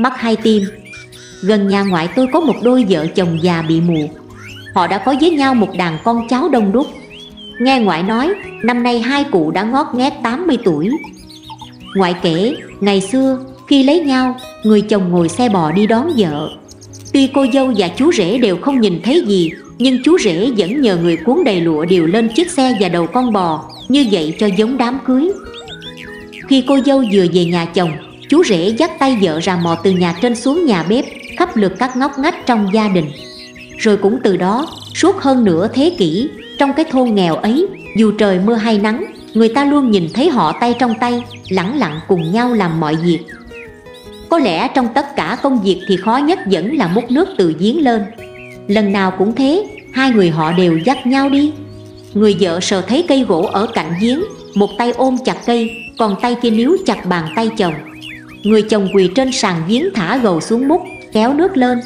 Mắt hai tim? Gần nhà ngoại tôi có một đôi vợ chồng già bị mù. Họ đã có với nhau một đàn con cháu đông đúc. Nghe ngoại nói, Năm nay hai cụ đã ngót nghét 80 tuổi. Ngoại kể, Ngày xưa, khi lấy nhau, Người chồng ngồi xe bò đi đón vợ. Tuy cô dâu và chú rể đều không nhìn thấy gì, Nhưng chú rể vẫn nhờ người cuốn đầy lụa đều lên chiếc xe và đầu con bò, Như vậy cho giống đám cưới. Khi cô dâu vừa về nhà chồng Chú rể dắt tay vợ ra mò từ nhà trên xuống nhà bếp, Khắp lượt các ngóc ngách trong gia đình. Rồi cũng từ đó, Suốt hơn nửa thế kỷ, Trong cái thôn nghèo ấy, Dù trời mưa hay nắng, Người ta luôn nhìn thấy họ tay trong tay, lẳng lặng cùng nhau làm mọi việc. Có lẽ trong tất cả công việc thì khó nhất vẫn là múc nước từ giếng lên. Lần nào cũng thế, Hai người họ đều dắt nhau đi. Người vợ sờ thấy cây gỗ ở cạnh giếng, Một tay ôm chặt cây, Còn tay kia níu chặt bàn tay chồng. Người chồng quỳ trên sàn giếng thả gầu xuống múc, Kéo nước lên.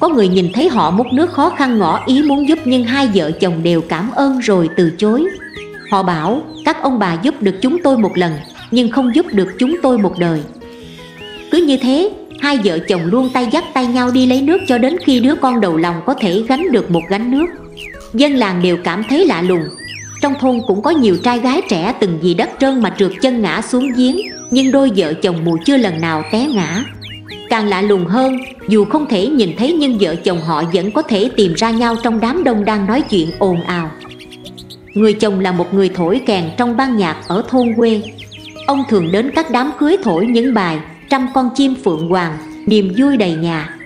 Có người nhìn thấy họ múc nước khó khăn ngỏ ý muốn giúp Nhưng hai vợ chồng đều cảm ơn rồi từ chối. Họ bảo, các ông bà giúp được chúng tôi một lần, Nhưng không giúp được chúng tôi một đời. Cứ như thế, Hai vợ chồng luôn tay dắt tay nhau đi lấy nước Cho đến khi đứa con đầu lòng có thể gánh được một gánh nước. Dân làng đều cảm thấy lạ lùng trong thôn cũng có nhiều trai gái trẻ từng vì đất trơn mà trượt chân ngã xuống giếng Nhưng đôi vợ chồng mù chưa lần nào té ngã. Càng lạ lùng hơn Dù không thể nhìn thấy nhưng vợ chồng họ vẫn có thể tìm ra nhau trong đám đông đang nói chuyện ồn ào. Người chồng là một người thổi kèn trong ban nhạc ở thôn quê. Ông thường đến các đám cưới thổi những bài Trăm con chim phượng hoàng, niềm vui đầy nhà.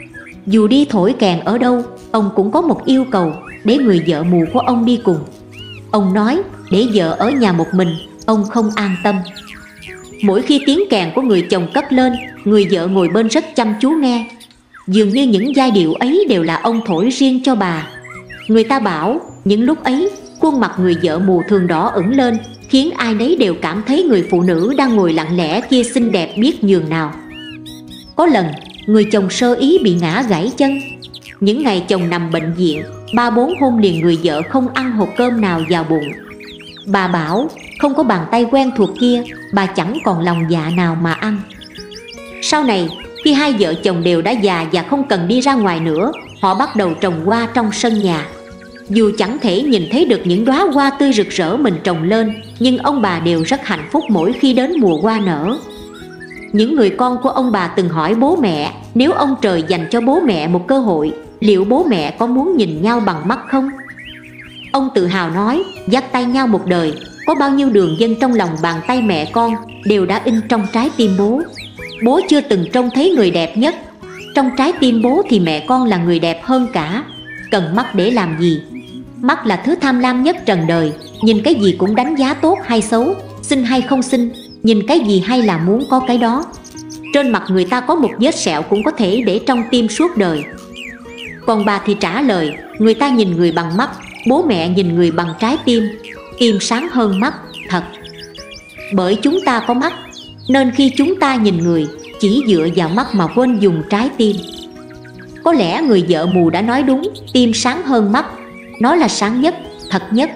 Dù đi thổi kèn ở đâu, ông cũng có một yêu cầu Để người vợ mù của ông đi cùng. Ông nói để vợ ở nhà một mình, ông không an tâm. Mỗi khi tiếng kèn của người chồng cất lên Người vợ ngồi bên rất chăm chú nghe. Dường như những giai điệu ấy đều là ông thổi riêng cho bà. Người ta bảo những lúc ấy Khuôn mặt người vợ mù thường đỏ ửng lên Khiến ai nấy đều cảm thấy người phụ nữ đang ngồi lặng lẽ kia xinh đẹp biết nhường nào. Có lần người chồng sơ ý bị ngã gãy chân. Những ngày chồng nằm bệnh viện Ba bốn hôm liền người vợ không ăn hộp cơm nào vào bụng. Bà bảo, không có bàn tay quen thuộc kia, Bà chẳng còn lòng dạ nào mà ăn. Sau này, khi hai vợ chồng đều đã già và không cần đi ra ngoài nữa, Họ bắt đầu trồng hoa trong sân nhà. Dù chẳng thể nhìn thấy được những đóa hoa tươi rực rỡ mình trồng lên, Nhưng ông bà đều rất hạnh phúc mỗi khi đến mùa hoa nở. Những người con của ông bà từng hỏi bố mẹ, Nếu ông trời dành cho bố mẹ một cơ hội Liệu bố mẹ có muốn nhìn nhau bằng mắt không? Ông tự hào nói, Dắt tay nhau một đời, Có bao nhiêu đường dân trong lòng bàn tay mẹ con Đều đã in trong trái tim bố. Bố chưa từng trông thấy người đẹp nhất. Trong trái tim bố thì mẹ con là người đẹp hơn cả. Cần mắt để làm gì? Mắt là thứ tham lam nhất trần đời. Nhìn cái gì cũng đánh giá tốt hay xấu, Xinh hay không xinh. Nhìn cái gì hay là muốn có cái đó. Trên mặt người ta có một vết sẹo cũng có thể để trong tim suốt đời. Còn bà thì trả lời Người ta nhìn người bằng mắt Bố mẹ nhìn người bằng trái tim Tim sáng hơn mắt, thật. Bởi chúng ta có mắt Nên khi chúng ta nhìn người Chỉ dựa vào mắt mà quên dùng trái tim. Có lẽ người vợ mù đã nói đúng Tim sáng hơn mắt nó là sáng nhất, thật nhất.